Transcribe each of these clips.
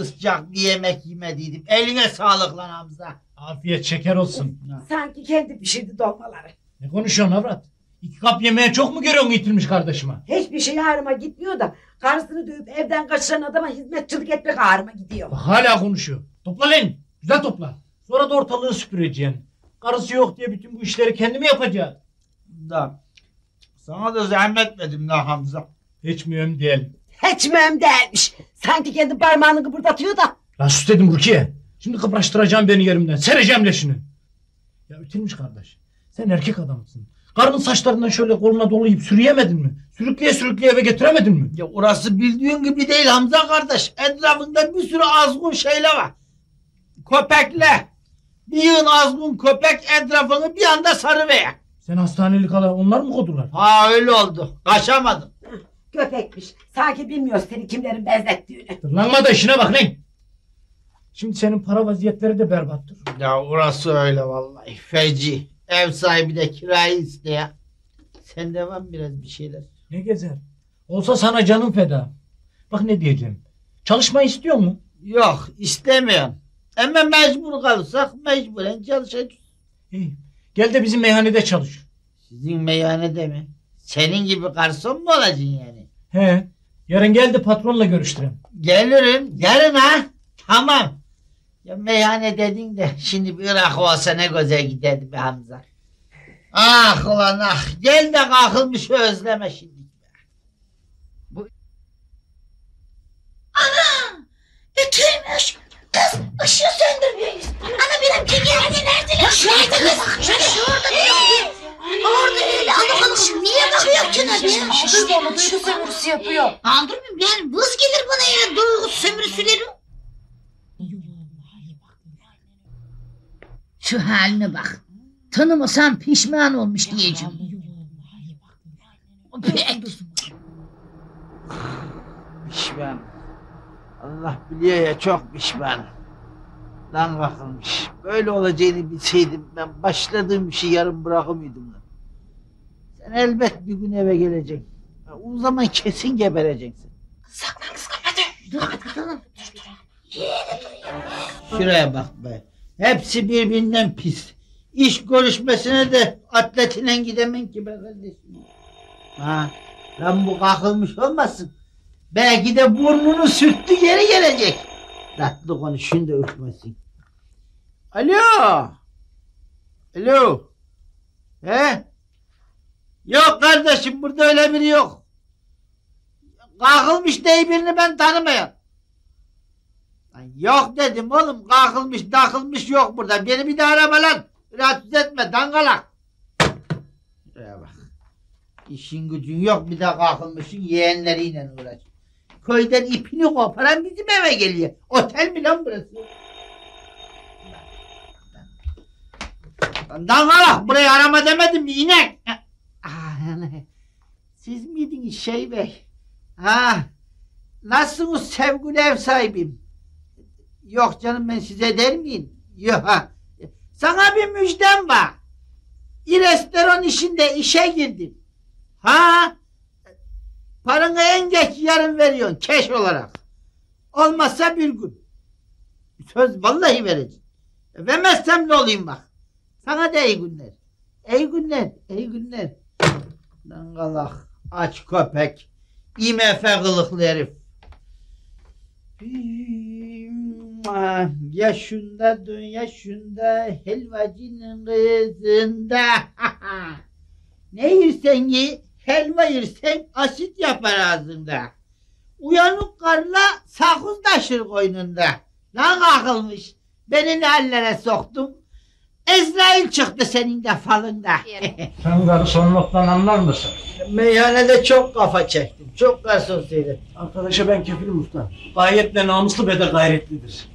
ıscak bir yemek yemediydim. Eline sağlık lan Hamza. Afiyet şeker olsun. Sanki kendi pişirdi dolmaları. Ne konuşuyorsun avrat? İki kap yemeğe çok mu görüyorsun yitirmiş kardeşime? Hiçbir şey ağrıma gitmiyor da karısını dövüp evden kaçıran adama hizmetçilik etmek ağrıma gidiyor. Bak hala konuşuyor. Topla lan. Güzel topla. Sonra da ortalığı süpüreceksin. Karısı yok diye bütün bu işleri kendi mi yapacağız? Da. Sana da zahmet verdim la Hamza. Hiç mühim değil. Hiç mühim değilmiş. Sanki kendi parmağını kıpırdatıyor da. Lan sus dedim Rukiye. Şimdi kıpraştıracağım beni yerimden. Sereceğim leşini. Ya bitirmiş kardeş. Sen erkek adamsın. Karının saçlarından şöyle koluna dolayıp sürüyemedin mi? Sürükleye sürükleye eve getiremedin mi? Ya orası bildiğin gibi değil Hamza kardeş. Etrafında bir sürü azgın şeyler var. Köpekle. Bir yığın azgın köpek etrafını bir anda sarıveya. Sen hastanelik hala onlar mı kodular? Ha öyle oldu. Kaçamadım. Köpekmiş. Sanki bilmiyor seni kimlerin benzettiğini. Tırlanma da işine bak lan. Şimdi senin para vaziyetleri de berbattır. Ya orası öyle vallahi. Feci. Ev sahibi de kirayı isteye. Sen de var mı biraz bir şeyler? Ne gezer? Olsa sana canım feda. Bak ne diyeceğim. Çalışmayı istiyor mu? Yok istemiyorum. Ama mecbur kalırsak mecburen çalışacağız. İyi. Gel de bizim meyhanede çalış. Sizin meyhanede mi? Senin gibi garson mu olacaksın yani? He. Yarın gel de patronla görüştüreyim. Gelirim. Yarın ha? Tamam. Ya meyhane dedin de şimdi bir Irak olsa ne güzel giderdi be Hamza. Ah ulan ah. Gel de kalkılmış özleme şimdi. Ütüymüş. Kız ışığı söndürmüyoruz. Ana benimki geldi nerede? Şurada kız. Şurada Niye bakıyor ki ne be? Şişti ama duygu sömürüsü yapıyor. Kaldırmayayım yani vız gelir bana ya duygu sömürüsüleri. Şu haline bak. Tanımasam pişman olmuş diyeceğim. Pek. Pişman. Allah biliyor ya çok pişman. Lan kalkılmış. Böyle olacağını bilseydim ben başladığım işi yarım bırakımıydım lan. Sen elbet bir gün eve geleceksin. O zaman kesin gebereceksin. Saklan kız kapadı. Dur kapatalım. Şuraya bak be. Hepsi birbirinden pis. İş görüşmesine de atletine gidemem ki be kardeşim. Ha, lan bu kalkılmış olmasın. Belki de burnunu sürttü geri gelecek. Tatlı konuşun da ürkmesin. Alo. Alo. He? Yok kardeşim burada öyle biri yok. Kalkılmış diye birini ben tanımıyorum. Lan Yok dedim oğlum kalkılmış takılmış yok burada. Beni bir daha arama lan. Rahatsız etme dangalak. Şuraya bak. İşin gücün yok bir de kalkılmışsın yeğenleriyle uğraş. Köyden ipini koparan bizim eve geliyor. Otel mi lan burası? Lan Dangalak burayı arama demedim mi inek? Siz miydiniz şey bey? Ha, nasılsınız sevgili ev sahibim? Yok canım ben size der miyim? Yok. Sana bir müjdem var. Bir restoran işinde işe girdim. Ha? Paranı en geç yarın veriyorsun keş olarak. Olmazsa bir gün. Söz vallahi vereceğim. Vermezsem ne olayım bak. Sana da iyi günler. İyi günler, iyi günler. Dangalak, aç köpek, IMF kılıklı herif. Ah, Yaşında dön yaşında helvacının kızında. ne yersen ye helva yersen asit yapar ağzında. Uyanık karla sakız taşır koynunda. Lan kalkılmış. Beni ne hallere soktun? Ezrail çıktı senin de falında. Sen garsonluktan anlar mısın? Meyhanede çok kafa çektim. Çok garson seyrettim. Arkadaşa ben kefilim usta. Gayetle namuslu ve de gayretlidir.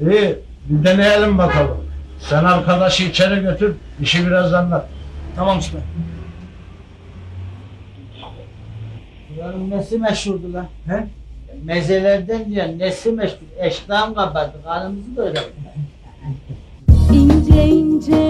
İyi, bir deneyelim bakalım. Sen arkadaşı içeri götür, işi biraz anlat. Tamam usta. Buranın nesi meşhurdu lan? He? Mezelerden diyor nesi meşhur? Eştahım kabardı. Kanımızı böyle. danger.